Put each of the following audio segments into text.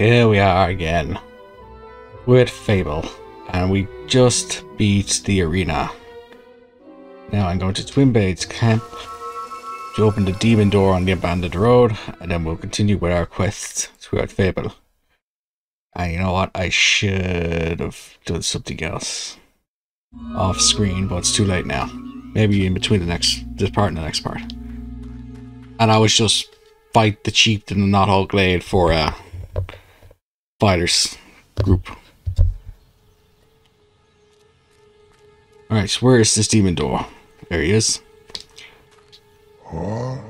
here we are again with Fable, and we just beat the arena. Now I'm going to Twinblade's Camp to open the demon door on the abandoned road, and then we'll continue with our quests throughout Fable. And you know what? I should have done something else off screen, but it's too late now. Maybe in between the next this part and the next part. And I was just fight the chieftain and Knothole Glade for a fighters group. Alright, so where is this demon door? There he is. Oh,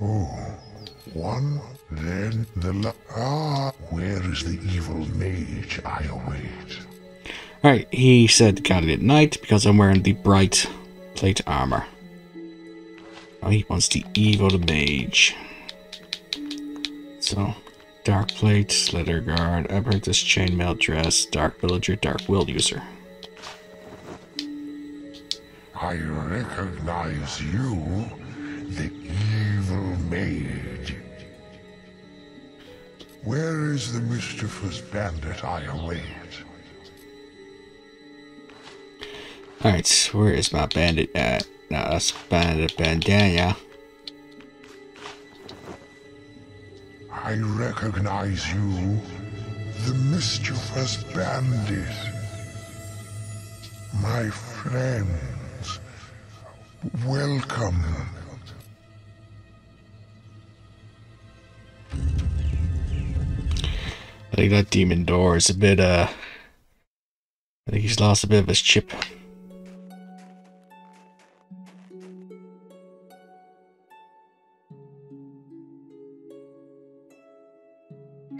oh, one, then the la- ah. Where is the evil mage I await? Alright, he said got it at night because I'm wearing the bright plate armor. Oh, he wants the evil mage. So, dark plate, leather guard, apprentice, chainmail dress, dark villager, dark will user. I recognize you, the evil maid. Where is the mischievous bandit I await? Alright, where is my bandit at? Now that's bandit bandana. I recognize you, the mischievous bandit. My friends, welcome. I think that demon door is a bit, uh... I think he's lost a bit of his chip.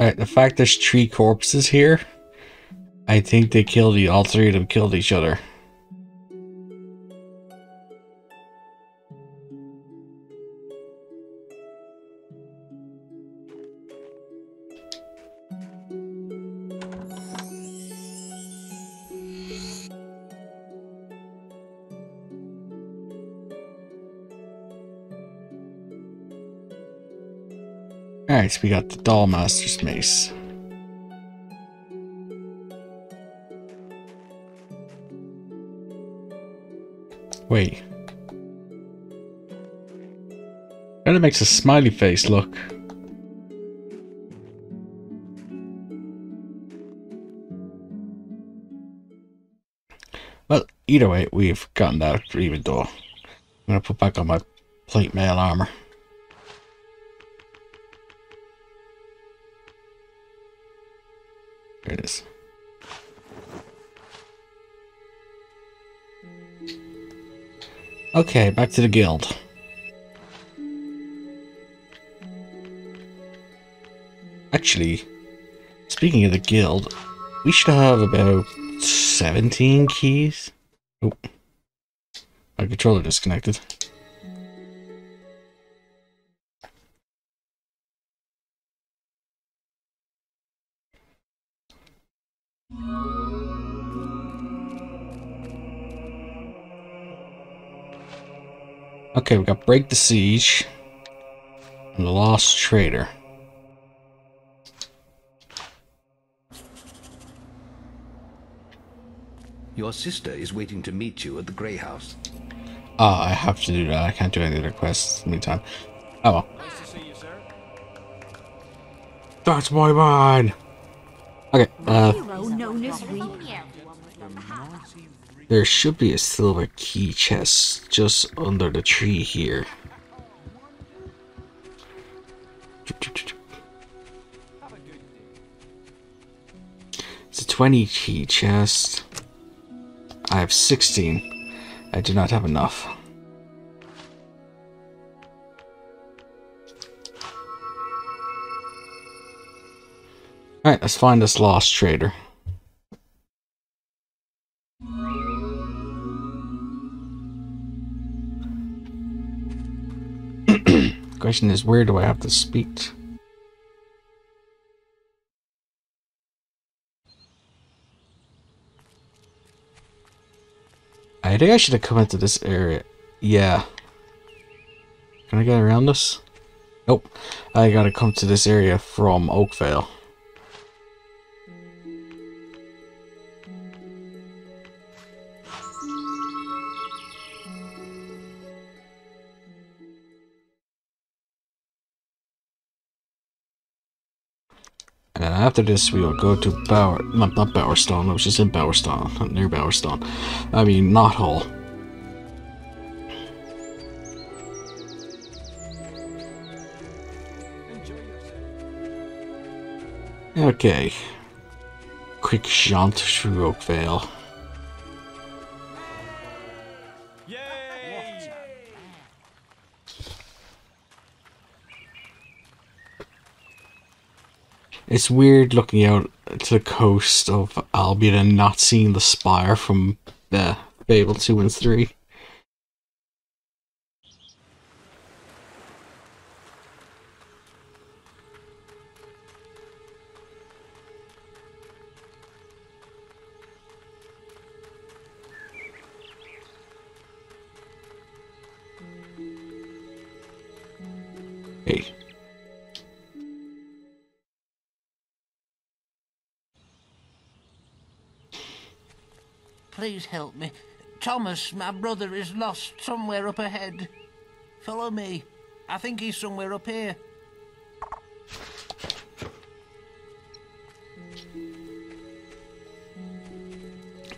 The fact there's three corpses here, I think they killed the all three of them killed each other. We got the Dollmaster's Mace. Wait. Kinda makes a smiley face look. Well, either way, we've gotten that even though. I'm gonna put back on my plate mail armor. There it is. Okay, back to the guild. Actually, speaking of the guild, we should have about 17 keys. Oh, my controller disconnected. Okay, we got Break the Siege and the Lost Trader. Your sister is waiting to meet you at the Grey House. Ah, I have to do that. I can't do any other quests in the meantime. Oh well. That's my man! Okay, uh, There should be a silver key chest just under the tree here. It's a 20 key chest. I have 16. I do not have enough. Alright, let's find this lost trader. Question is, where do I have to speak? I think I should have come into this area. Yeah. Can I get around this? Nope. I gotta come to this area from Oakvale. After this, we will go to Bower, not, not Bowerstone, I was just in Bowerstone, not near Bowerstone. I mean, not Knothole. Okay. Quick jaunt through Oakvale. It's weird looking out to the coast of Albion and not seeing the spire from uh, the Fable 2 and 3. Please help me. Thomas, my brother, is lost somewhere up ahead. Follow me. I think he's somewhere up here.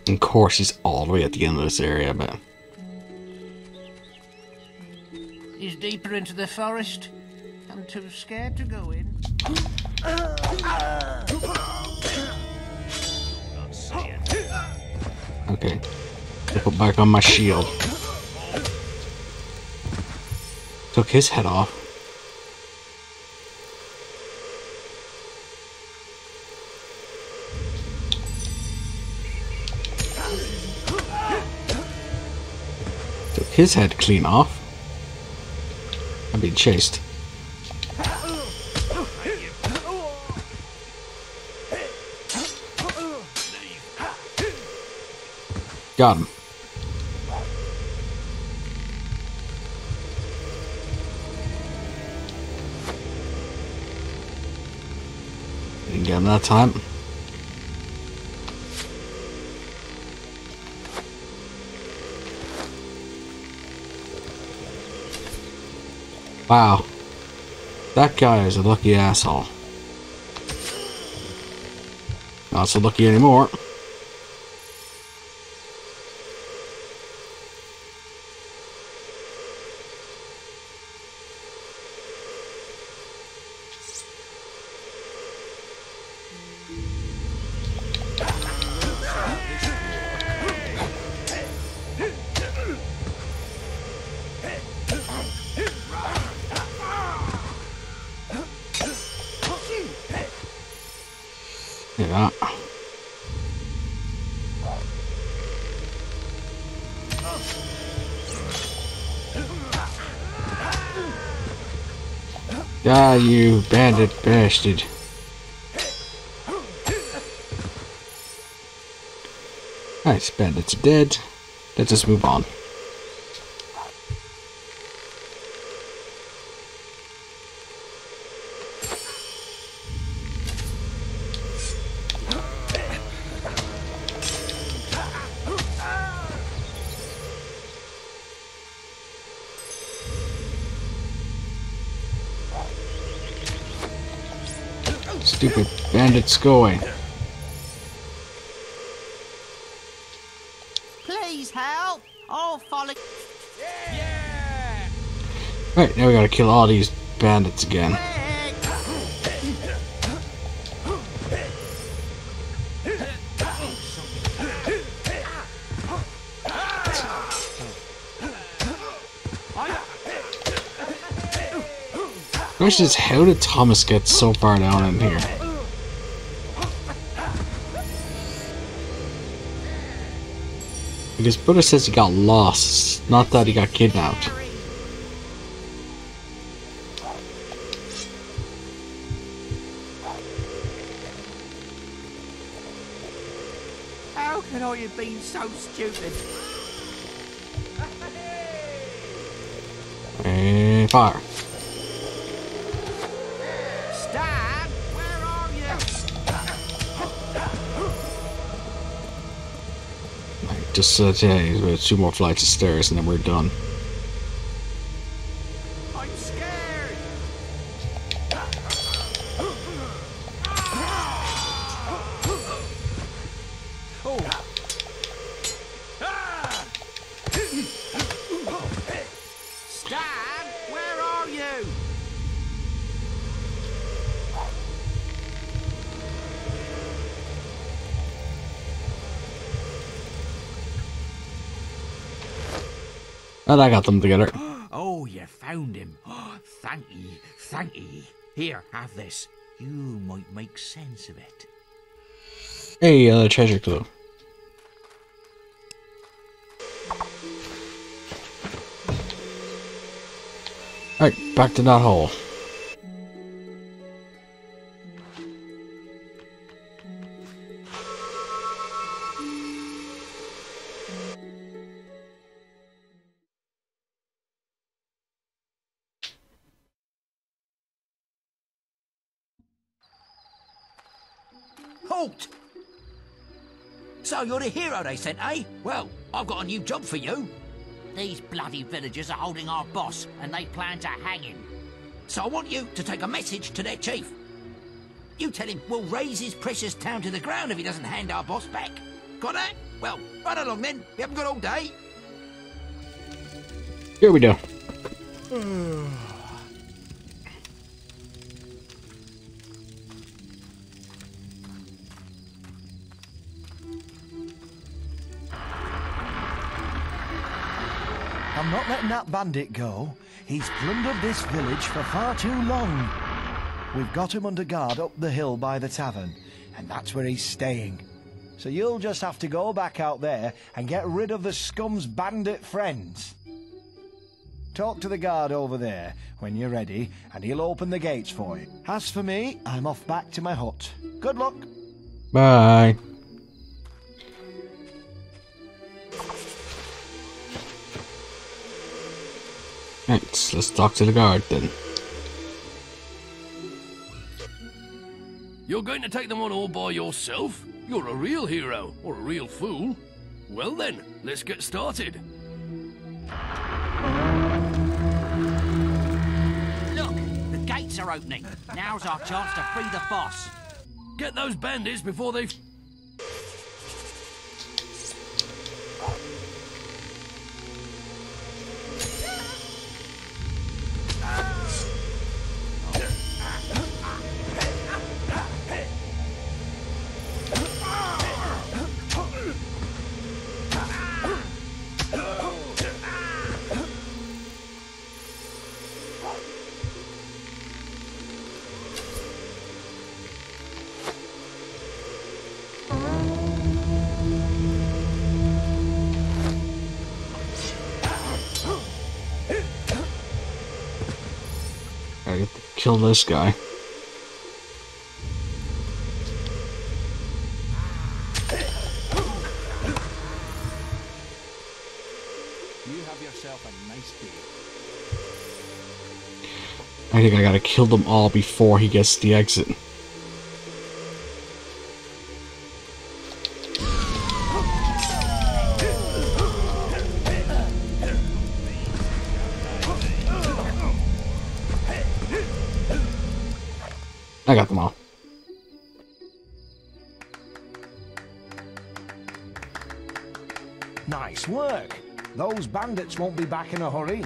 Of course, he's all the way at the end of this area, but He's deeper into the forest. I'm too scared to go in. Uh, okay. Put back on my shield. Took his head off. Took his head clean off. I'm being chased. Got him. Didn't get him that time. Wow. That guy is a lucky asshole. Not so lucky anymore. Yeah. Ah, you bandit bastard. Nice, bandits dead. Let's just move on. Bandits going. Please help! Oh, I'll follow. Right, now we gotta kill all these bandits again. Question is, how did Thomas get so far down in here? Because brother says he got lost, not that he got kidnapped. How can I have been so stupid? And fire. Just uh, yeah, we two more flights of stairs and then we're done. And I got them together. Oh, you found him. Oh, thank ye, thank ye. Here, have this. You might make sense of it. Hey, uh, treasure clue. Alright, back to that hole. Halt! So you're the hero they sent, eh? Well, I've got a new job for you. These bloody villagers are holding our boss, and they plan to hang him. So I want you to take a message to their chief. You tell him we'll raise his precious town to the ground if he doesn't hand our boss back. Got that? Well, run along then. We haven't got all day. Here we go. letting that bandit go. He's plundered this village for far too long. We've got him under guard up the hill by the tavern, and that's where he's staying. So you'll just have to go back out there and get rid of the scum's bandit friends. Talk to the guard over there when you're ready, and he'll open the gates for you. As for me, I'm off back to my hut. Good luck. Bye. Right, let's talk to the guard then. You're going to take them on all by yourself? You're a real hero, or a real fool. Well then, let's get started. Look, the gates are opening. Now's our chance to free the boss. Get those bandits before they... kill this guy. You have yourself a nice day. I think I gotta kill them all before he gets the exit. Won't be back in a hurry.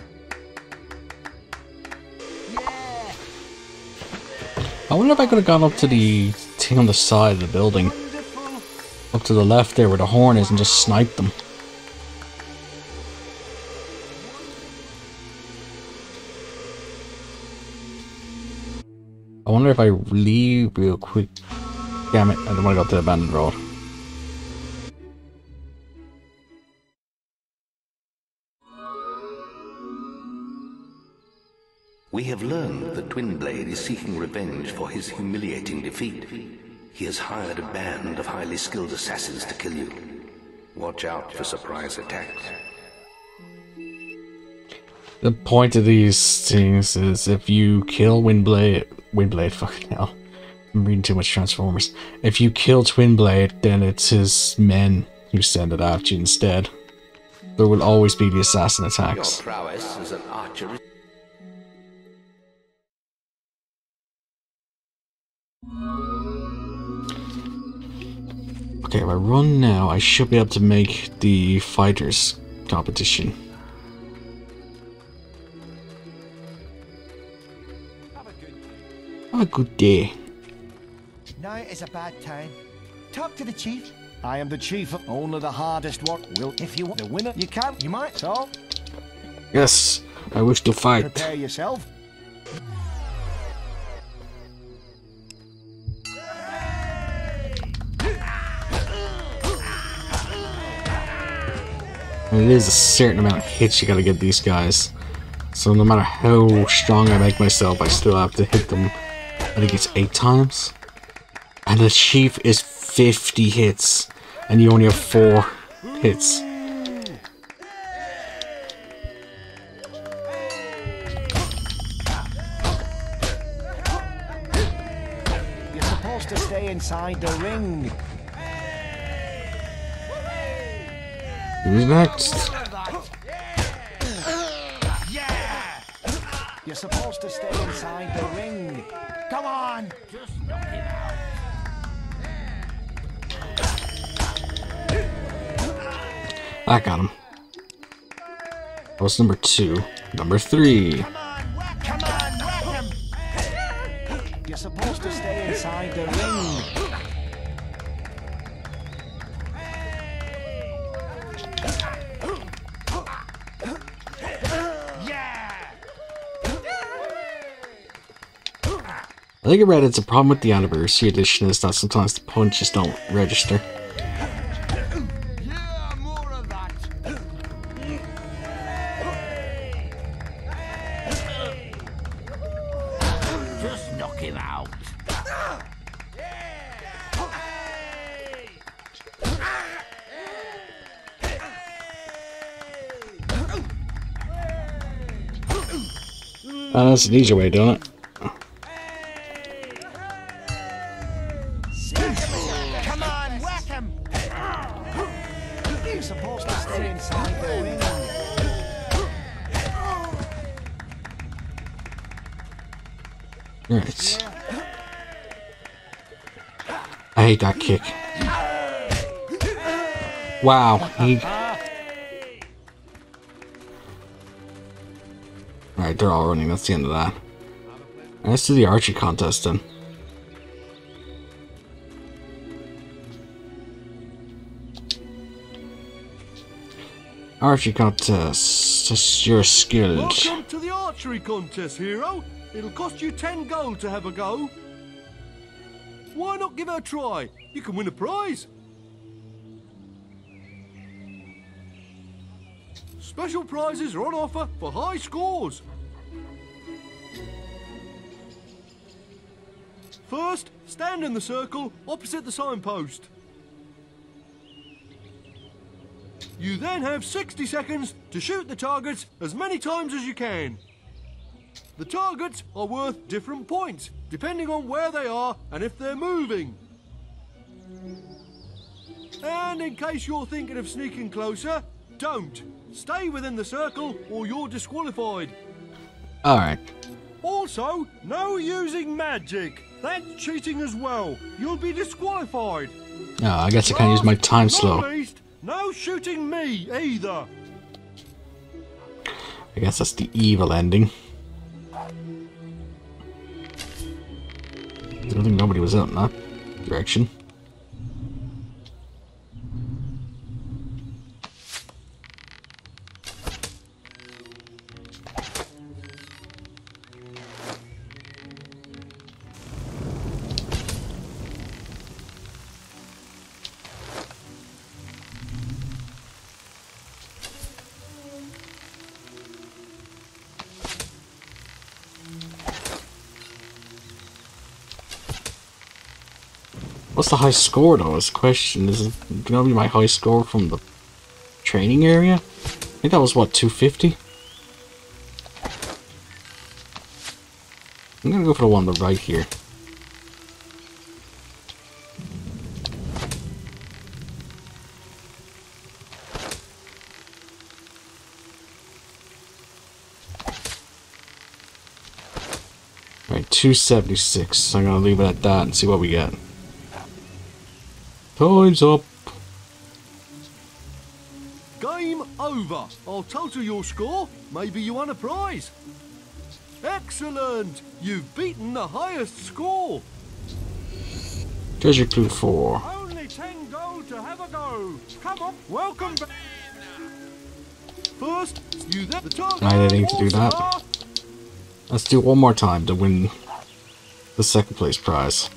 I wonder if I could have gone up to the thing on the side of the building. Up to the left there where the horn is and just sniped them. I wonder if I leave real quick. Damn it, I don't want to go to the abandoned road. Have learned that Twinblade is seeking revenge for his humiliating defeat. He has hired a band of highly skilled assassins to kill you. Watch out for surprise attacks. The point of these things is if you kill Windblade, Windblade, fucking hell. I'm reading too much Transformers. If you kill Twinblade, then it's his men who send it after you instead. There will always be the assassin attacks. Okay, if I run now, I should be able to make the fighters competition. Have a good day. Night is a bad time. Talk to the chief. I am the chief of only the hardest work will. If you want the winner, you can. You might. So Yes, I wish to fight. prepare yourself. And it is a certain amount of hits you gotta get these guys. So no matter how strong I make myself, I still have to hit them. I think it's eight times. And the chief is 50 hits. And you only have four hits. You're supposed to stay inside the ring. Who's next? You're supposed to stay inside the ring. Come on. Just knock him out. I got him. That was number two. Number three. I think I read it's a problem with the anniversary edition is that sometimes the punches don't register. Yeah, more of that. Just knock him out. Uh, that's an easier way of doing it. You're supposed to stay inside the. I hate that kick. Wow, he... Alright, they're all running. That's the end of that. Let's do the archery contest then. Archery contest. Test your skills. Welcome to the archery contest, hero. It'll cost you 10 gold to have a go. Why not give it a try? You can win a prize. Special prizes are on offer for high scores. First, stand in the circle opposite the signpost. You then have 60 seconds to shoot the targets as many times as you can. The targets are worth different points, depending on where they are and if they're moving. And in case you're thinking of sneaking closer, don't. Stay within the circle or you're disqualified. Alright. Also, no using magic. That's cheating as well. You'll be disqualified. Oh, I guess I can't use my time Last no shooting me either. I guess that's the evil ending. I don't think nobody was out in that direction. What's the high score though? Is the question. Is it gonna be my high score from the training area? I think that was what, 250? I'm gonna go for the one on the right here. Right, 276. So I'm gonna leave it at that and see what we get. Time's up. Game over. I'll total your score. Maybe you won a prize. Excellent! You've beaten the highest score. Treasure clue 4. Only ten gold to have a go. Come on, welcome back. First, you then the target. I didn't need to do that. Let's do one more time to win the second place prize.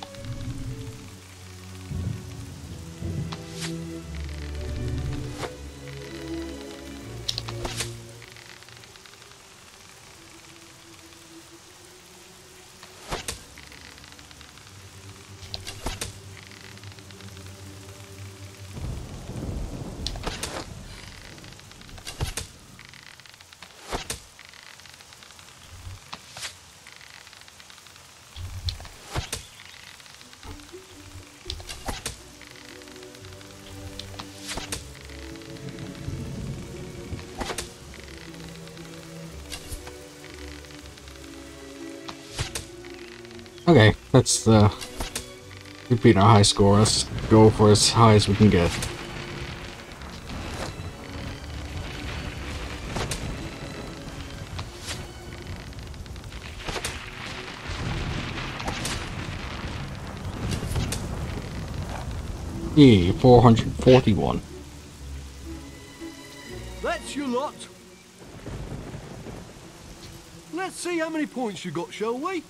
Okay, that's the uh, we've beaten our high score. Let's go for as high as we can get. E 441. That's your lot. Let's see how many points you got, shall we?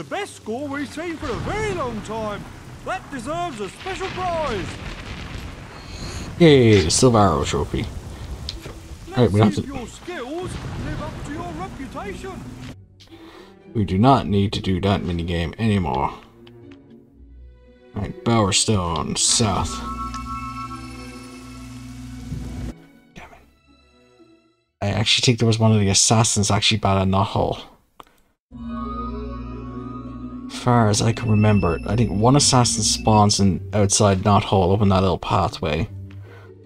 The best score we've seen for a very long time. That deserves a special prize. Yay, Silver Arrow Trophy. Alright, we have to- your skills live up to your reputation. We do not need to do that minigame anymore. Alright, Bowerstone, south. Damn it. I actually think there was one of the assassins actually bad in that hole. Far as I can remember, I think one assassin spawns in outside Knothole up in that little pathway.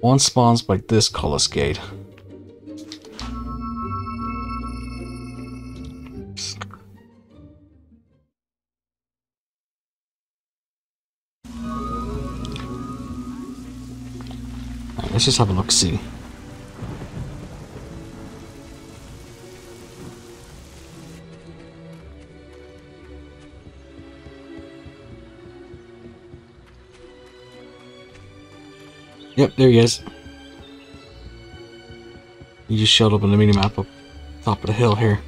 One spawns by this Cullis gate. Let's just have a look see. Yep, there he is. He just showed up on the minimap up top of the hill here.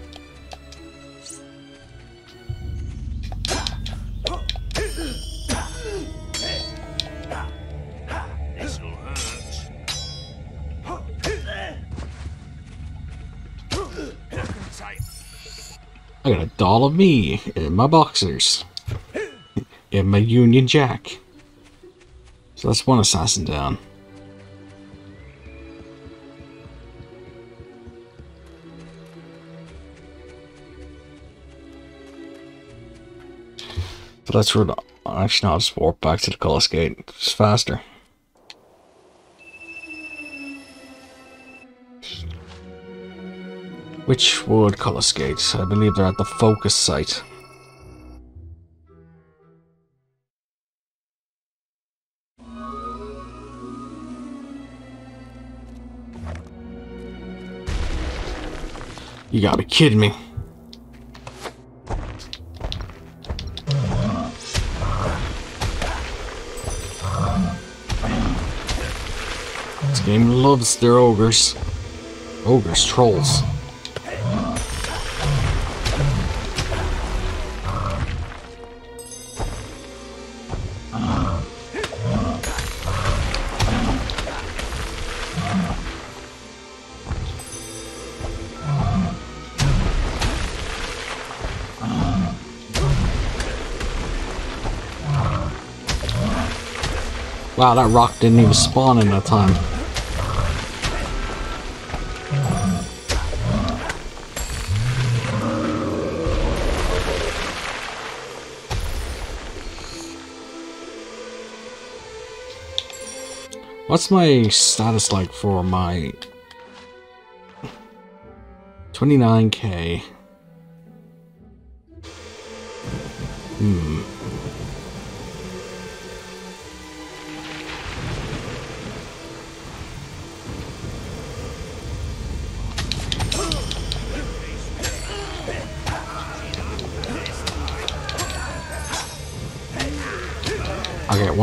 I got a doll of me in my boxers. in my Union Jack. So that's one assassin down. Let's run. Actually, no, I'll just warp back to the Cullis Gate. It's faster. Which would Cullis Gate? I believe they're at the focus site. You gotta be kidding me. Loves their ogres. Ogres, trolls. Wow, that rock didn't even spawn in that time. What's my status like for my 29k?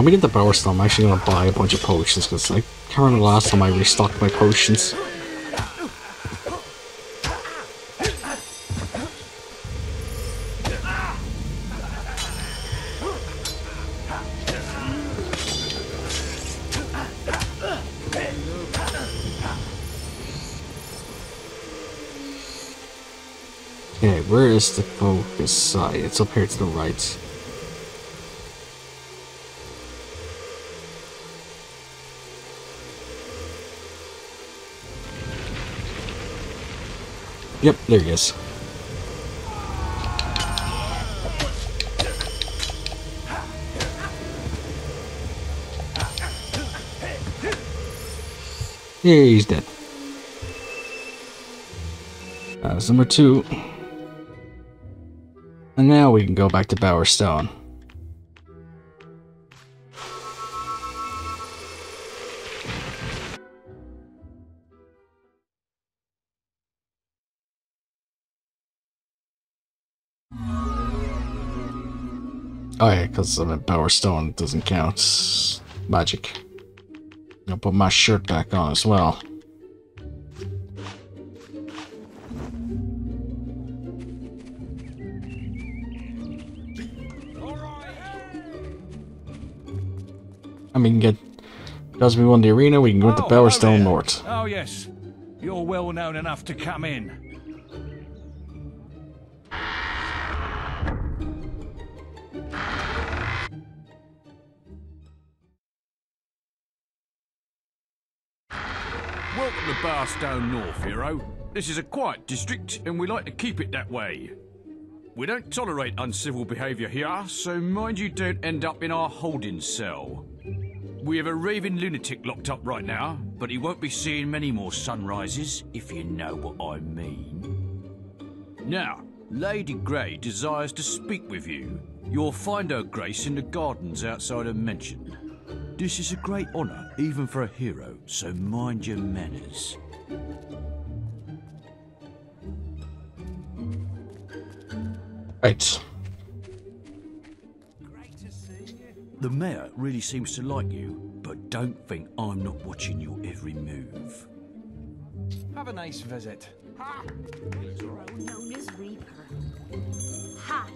When we get the Bowerstone, I'm actually gonna buy a bunch of potions, because I can't remember the last time I restocked my potions. Okay, where is the focus site? It's up here to the right. Yep, there he is. Yeah, he's dead. Uh, that's number two. And now we can go back to Bowerstone. Oh yeah, because I mean, Bowerstone doesn't count. Magic. I'll put my shirt back on as well. I mean, get because we won the arena, we can go to Oh, Bowerstone hello there. North. Oh, yes. You're well known enough to come in. Welcome to Bowerstone North, hero. This is a quiet district, and we like to keep it that way. We don't tolerate uncivil behaviour here, so mind you don't end up in our holding cell. We have a raving lunatic locked up right now, but he won't be seeing many more sunrises, if you know what I mean. Now, Lady Grey desires to speak with you. You'll find her grace in the gardens outside her mansion. This is a great honour, even for a hero, so mind your manners. Right. The mayor really seems to like you, but don't think I'm not watching your every move. Have a nice visit. known as Reaper. Ha!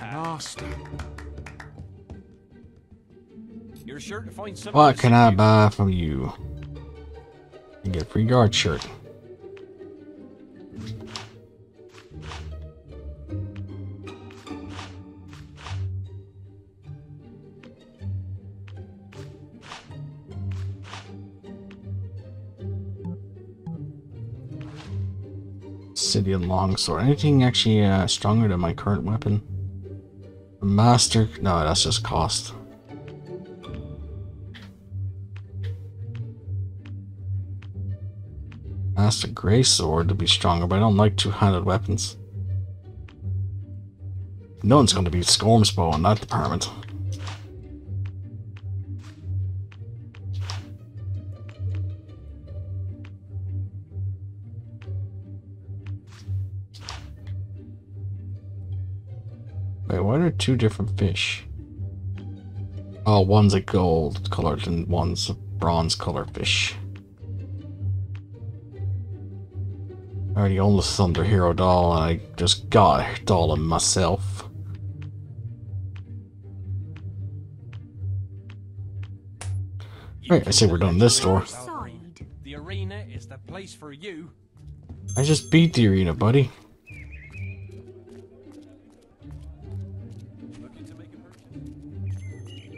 Nasty. You're sure to find something. What can I buy from you? You get a free guard shirt. Obsidian longsword. Anything actually uh, stronger than my current weapon? Master? No, that's just cost. Master Grey Sword to be stronger, but I don't like two-handed weapons. No one's going to beat Skorm's Bow in that department. Wait, why are two different fish? Oh, one's a gold colored and one's a bronze colored fish. Already own the Thunder Hero doll and I just got a doll of myself. Right, I say we're done this door. The arena is the place for you. I just beat the arena, buddy.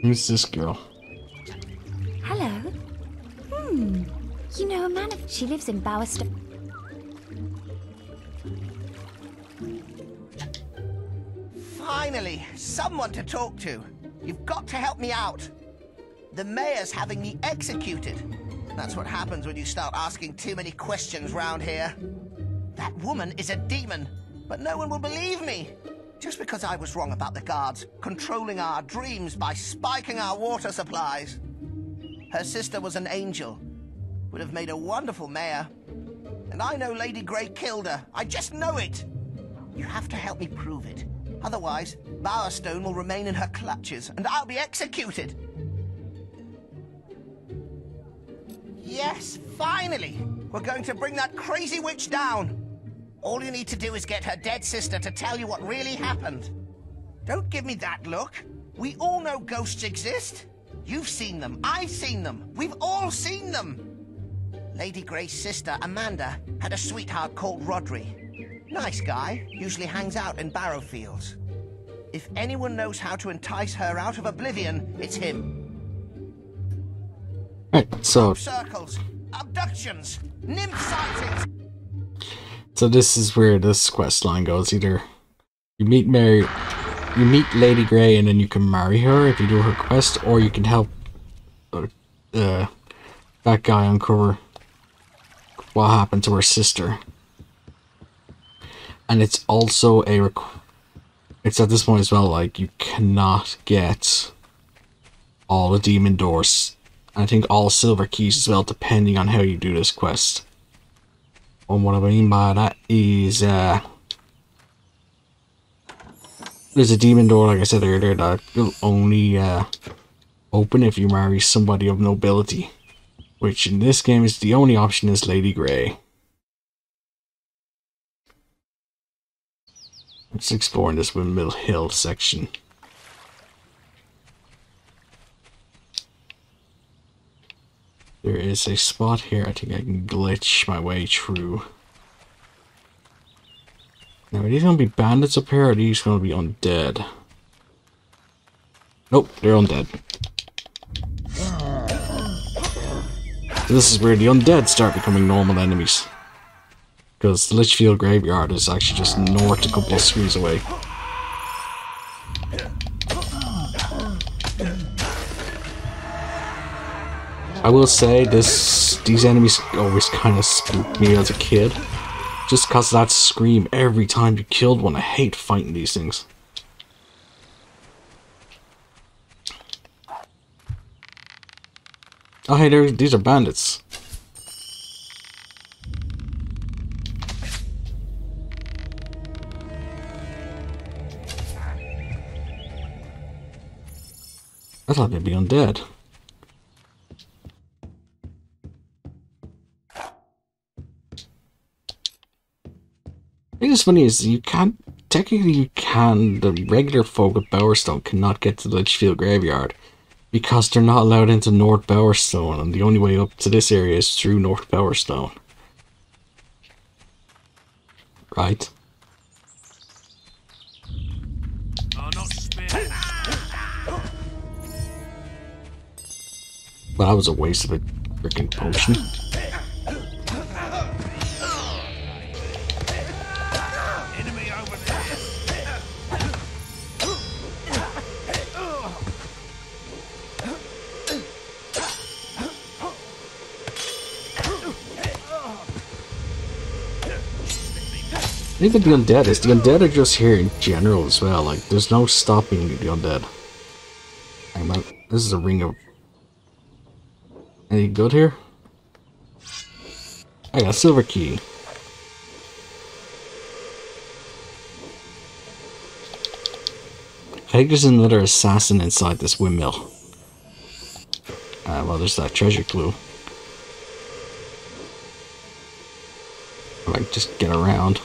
Who's this girl? Hello. Hmm. You know a man of... She lives in Bowerstone. Someone to talk to. You've got to help me out. The mayor's having me executed. That's what happens when you start asking too many questions round here. That woman is a demon, but no one will believe me. Just because I was wrong about the guards controlling our dreams by spiking our water supplies. Her sister was an angel. Would have made a wonderful mayor. And I know Lady Grey killed her. I just know it. You have to help me prove it. Otherwise, Bowerstone will remain in her clutches, and I'll be executed. Yes, finally! We're going to bring that crazy witch down. All you need to do is get her dead sister to tell you what really happened. Don't give me that look. We all know ghosts exist. You've seen them. I've seen them. We've all seen them. Lady Grey's sister, Amanda, had a sweetheart called Rodri. Nice guy, usually hangs out in Barrowfields. If anyone knows how to entice her out of oblivion, it's him. Right, so Circles, abductions, nymph sightings. so this is where this quest line goes. Either you meet Mary, you meet Lady Grey, and then you can marry her if you do her quest, or you can help uh, uh, that guy uncover what happened to her sister. And it's also a it's at this point as well like you cannot get all the demon doors. I think all silver keys as well, depending on how you do this quest. And what I mean by that is uh there's a demon door, like I said earlier, that will only uh, open if you marry somebody of nobility. Which in this game is the only option is Lady Grey. Let's explore in this Windmill Hill section. There is a spot here I think I can glitch my way through. Now, are these going to be bandits up here, or are these going to be undead? Nope, they're undead. So this is where the undead start becoming normal enemies. Because the Lychfield Graveyard is actually just north a couple of screws away. I will say this these enemies always kind of spooked me as a kid. Just cause that scream every time you killed one. I hate fighting these things. Oh hey, there, these are bandits. I thought they'd be undead. I think it's funny is you can't technically you can the regular folk of Bowerstone cannot get to the Lychfield graveyard because they're not allowed into North Bowerstone and the only way up to this area is through North Bowerstone. Right? That was a waste of a freaking potion. I think the undead is the undead are just here in general as well. Like, there's no stopping the undead. This is a ring of. Any good here? I got a silver key. I think there's another assassin inside this windmill. Uh, well, there's that treasure clue. Like, just get around.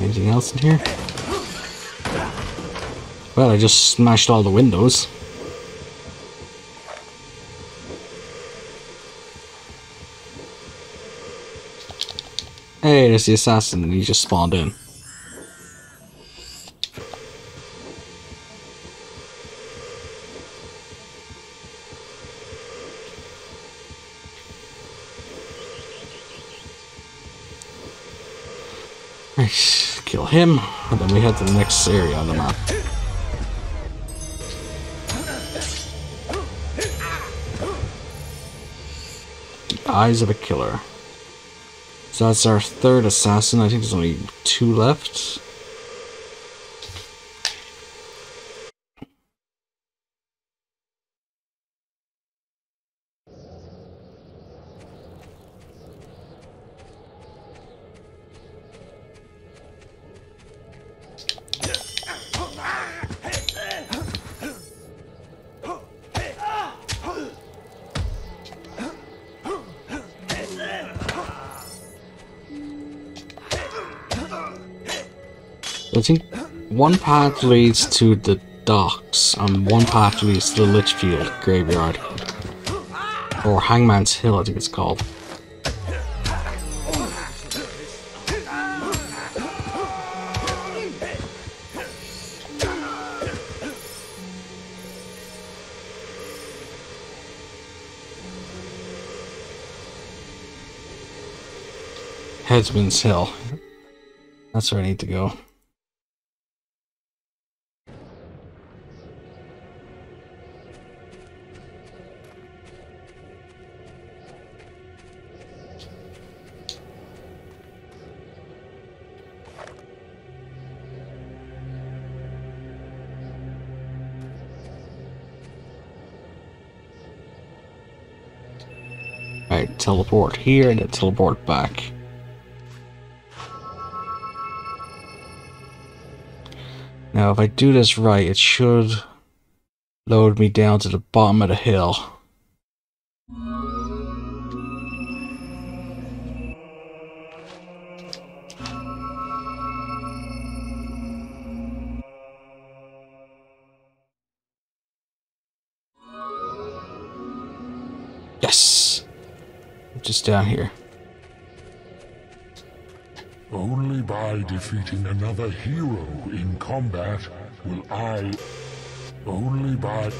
Anything else in here? Well, I just smashed all the windows. Hey, there's the assassin, and he just spawned in. Nice. Kill him, and then we head to the next area on the map. The Eyes of a Killer. So that's our third assassin. I think there's only two left. One path leads to the docks, and one path leads to the Lychfield graveyard. Or Hangman's Hill, I think it's called. Headsman's Hill. That's where I need to go. Teleport here and then teleport back. Now, if I do this right, it should load me down to the bottom of the hill. Just down here. Only by defeating another hero in combat will I... Only by...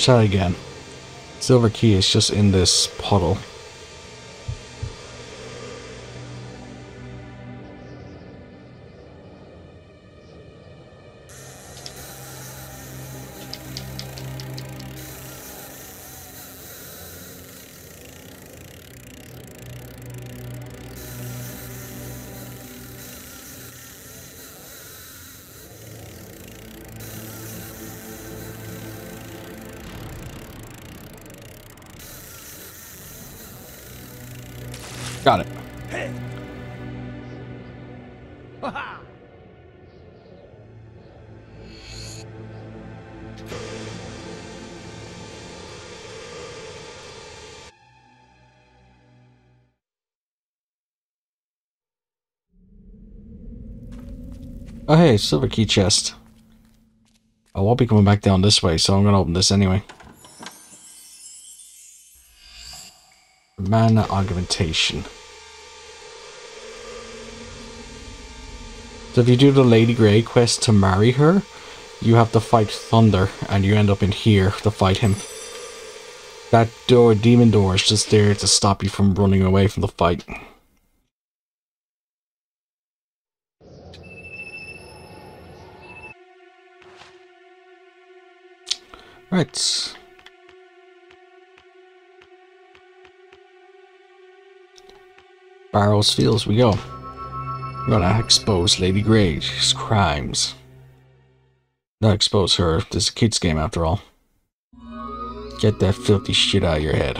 let's try again. Silver key is just in this puddle. Got it. Oh hey, silver key chest. Oh, I won't be coming back down this way, so I'm gonna open this anyway. Mana augmentation. So if you do the Lady Grey quest to marry her, you have to fight Thunder, and you end up in here to fight him. That door, demon door, is just there to stop you from running away from the fight. Right. Barrows Fields we go. We're gonna expose Lady Grey's crimes. Not expose her. This is a kid's game after all. Get that filthy shit out of your head.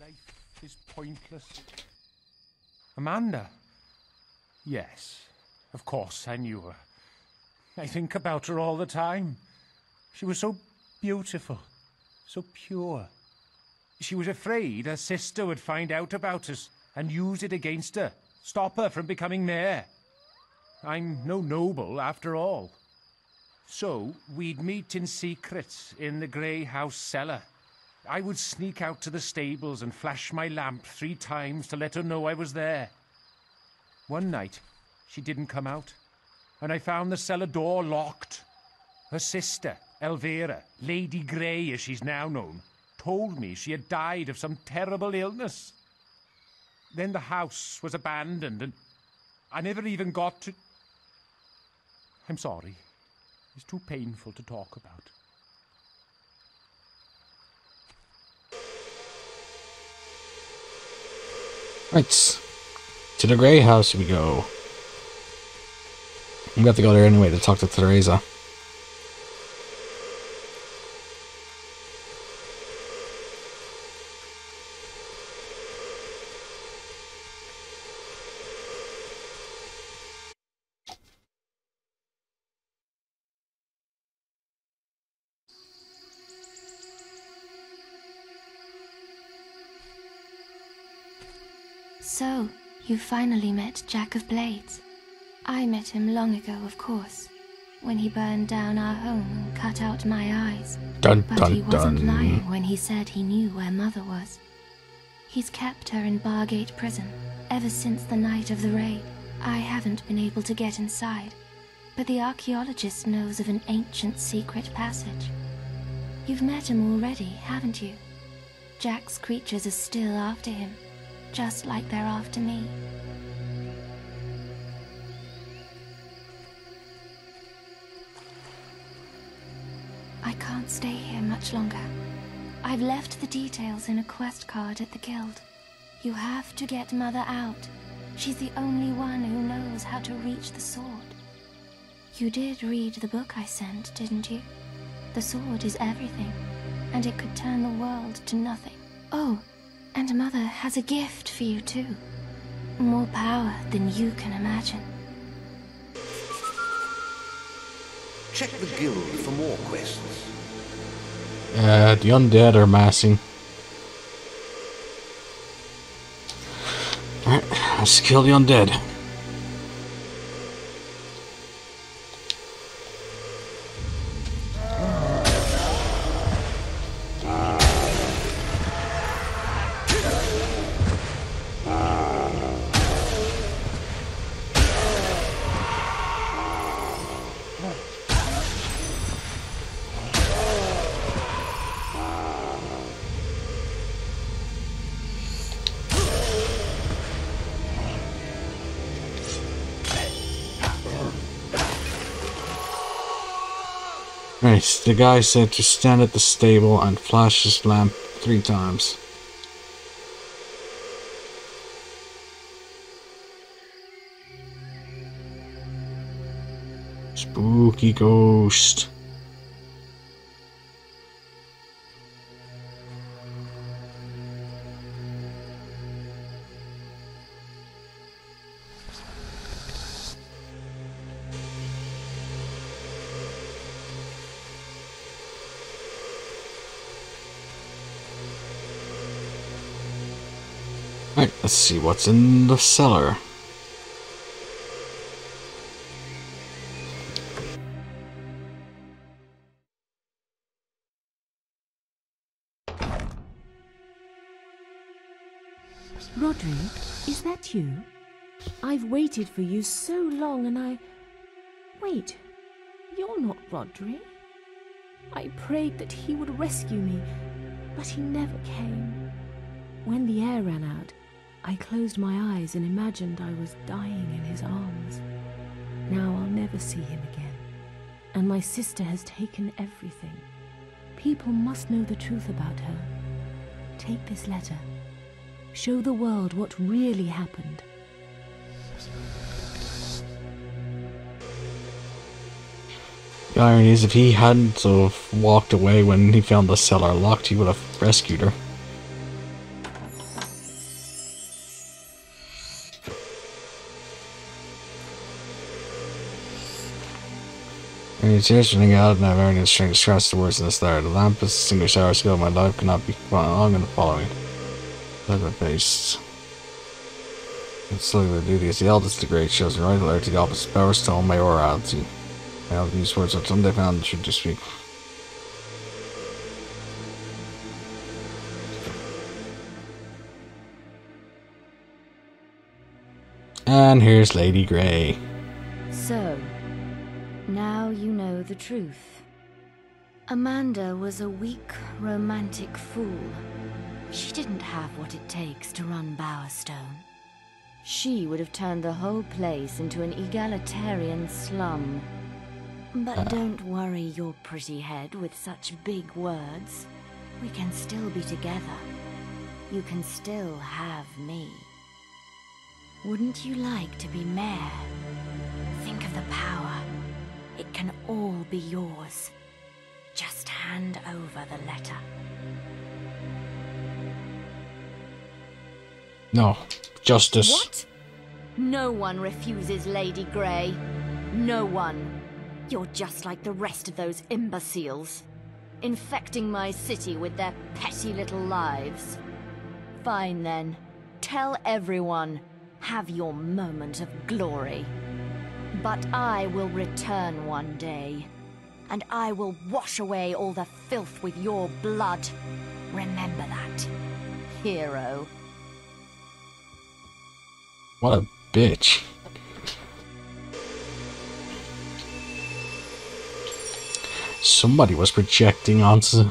Life is pointless. Amanda. Yes, of course I knew her. I think about her all the time. She was so beautiful, so pure. She was afraid her sister would find out about us and use it against her, stop her from becoming mayor. I'm no noble after all. So we'd meet in secret in the Grey House cellar. I would sneak out to the stables and flash my lamp three times to let her know I was there. One night, she didn't come out, and I found the cellar door locked. Her sister, Elvira, Lady Grey as she's now known, told me she had died of some terrible illness. Then the house was abandoned, and I never even got to. I'm sorry. It's too painful to talk about. Right. To the Grey House we go. We have to go there anyway to talk to Theresa. Finally met Jack of Blades. I met him long ago, of course, when he burned down our home and cut out my eyes. Dun, but dun, he wasn't dun. lying when he said he knew where Mother was. He's kept her in Bargate Prison ever since the night of the raid. I haven't been able to get inside, but the archaeologist knows of an ancient secret passage. You've met him already, haven't you? Jack's creatures are still after him, just like they're after me. I can't stay here much longer. I've left the details in a quest card at the guild. You have to get Mother out. She's the only one who knows how to reach the sword. You did read the book I sent, didn't you? The sword is everything, and it could turn the world to nothing. Oh, and Mother has a gift for you too. More power than you can imagine. Check the guild for more quests. Uh, the undead are massing. Alright, let's kill the undead. Right, the guy said to stand at the stable and flash his lamp three times. Spooky ghost. Let's see what's in the cellar. Rodri, is that you? I've waited for you so long and I. Wait, you're not Rodri. I prayed that he would rescue me, but he never came. When the air ran out, I closed my eyes and imagined I was dying in his arms. Now I'll never see him again. And my sister has taken everything. People must know the truth about her. Take this letter. Show the world what really happened. The irony is if he hadn't sort of walked away when he found the cellar locked, he would have rescued her. And it's interesting out and I've earned strength to scratch the words in this letter. The lamp is distinguished hours ago, my life cannot be long in the following. Leather based. It's like the duty as the eldest of the great shows and right alert to the opposite Bowerstone I have these words are someday found the truth to speak. And here's Lady Grey. So, now you know the truth. Amanda was a weak, romantic fool. She didn't have what it takes to run Bowerstone. She would have turned the whole place into an egalitarian slum. But Uh. don't worry your pretty head with such big words. We can still be together. You can still have me. Wouldn't you like to be mayor? Think of the power. It can all be yours. Just hand over the letter. No. Justice. What? No one refuses Lady Grey. No one. You're just like the rest of those imbeciles. Infecting my city with their petty little lives. Fine then. Tell everyone. Have your moment of glory. But I will return one day. And I will wash away all the filth with your blood. Remember that, hero. What a bitch. Somebody was projecting onto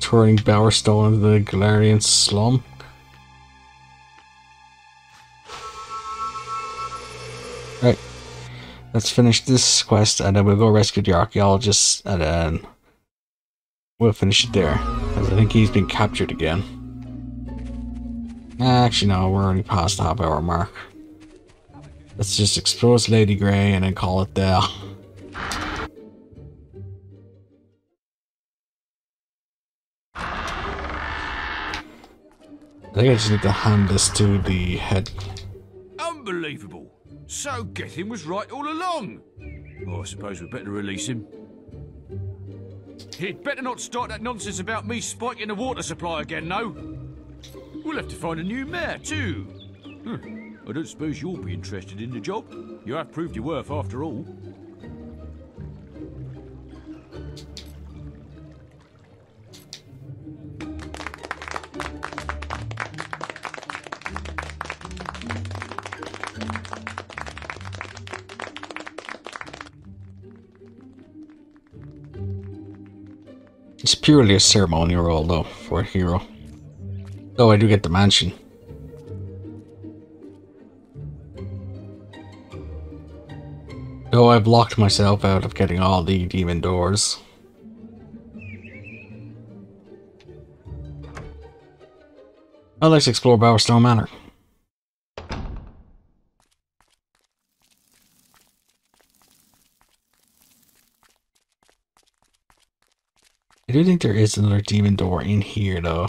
turning Bowerstone into the Galarian slum. Let's finish this quest and then we'll go rescue the archaeologist and then we'll finish it there. Because I think he's been captured again. Actually, no, we're already past the half hour mark. Let's just expose Lady Grey and then call it there. I think I just need to hand this to the head. Unbelievable. So Gethin was right all along. Well, I suppose we'd better release him. He'd better not start that nonsense about me spiking the water supply again, no. We'll have to find a new mayor, too. I don't suppose you'll be interested in the job. You have proved your worth after all. It's purely a ceremonial role, though, for a hero. Though I do get the mansion. Though I've locked myself out of getting all the demon doors. Like to explore Bowerstone Manor. I do think there is another demon door in here, though.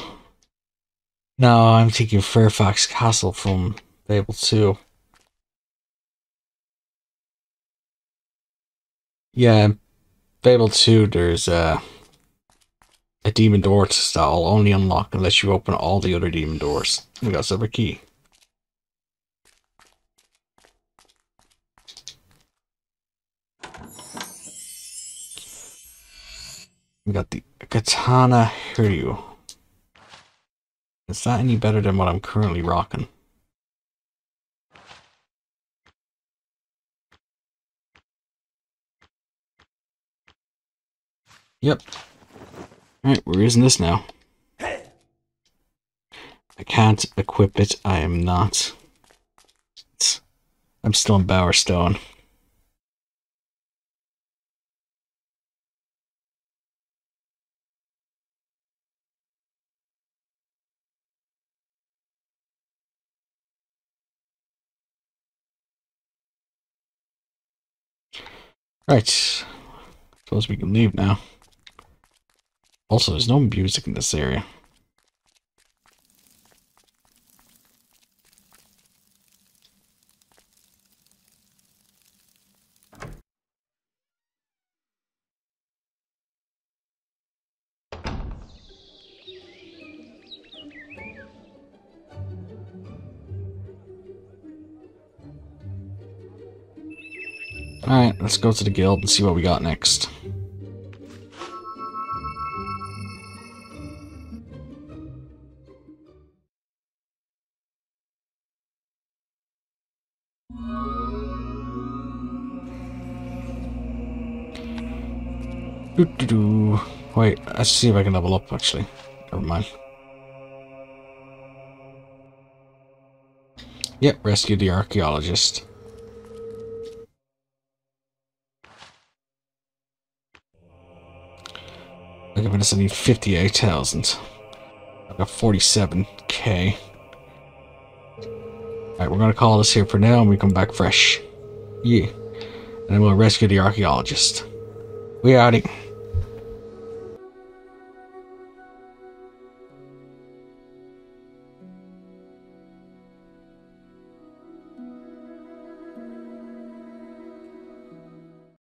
No, I'm thinking Fairfax Castle from Fable 2. Yeah, Fable 2, there's a, a demon door that will only unlock unless you open all the other demon doors. We got silver key. We got the Katana Hiryu. Is that any better than what I'm currently rocking? Yep. Alright, we're using this now. I can't equip it. I am not. I'm still in Bowerstone. Right. Suppose we can leave now. Also, there's no music in this area. Let's go to the guild and see what we got next. Doo -doo -doo. Wait, let's see if I can level up actually. Never mind. Yep, rescue the archaeologist. Okay, but it's only 58,000. I've got 47k. Alright, we're gonna call this here for now and we come back fresh. Yeah. And then we'll rescue the archaeologist. We outing.